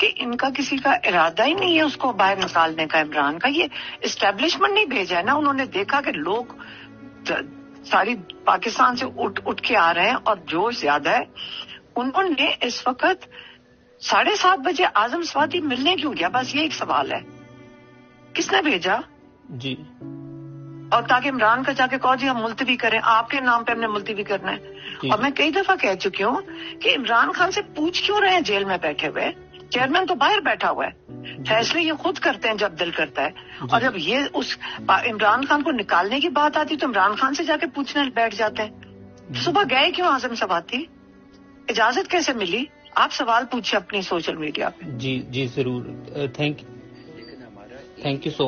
कि इनका किसी का इरादा ही नहीं है उसको बाहर निकालने का इमरान का। ये इस्टेब्लिशमेंट नहीं भेजा है ना उन्होंने देखा कि लोग सारी पाकिस्तान से उठ उठ के आ रहे हैं और जोश ज़्यादा है। उन्होंने इस वक्त साढ़े सात बजे आज़म स्वाति मिलने क्यों गया? बस ये एक सवाल है। किसने भेजा? जी। और ताकि इमरान का जाके कहो जी हम मुलतवी करें। आपके नाम पे हमने मुलतवी करना है। और मैं कई दफ़ा कह चुकी हूँ कि इमरान खान से पूछ क्यों रहे हैं जेल में बैठे हुए? चेयरमैन तो बाहर बैठा हुआ है। फैसले ये खुद करते हैं जब दिल करता है। और जब ये उस इमरान खान को निकालने की बात आती तो इमरान खान से जाके पूछने बैठ जाते हैं। सुबह गए क्यों आज़म सवाती इजाज़त कैसे मिली? आप सवाल पूछे अपनी सोशल मीडिया पे। जी जी ज़रूर। Thank thank you so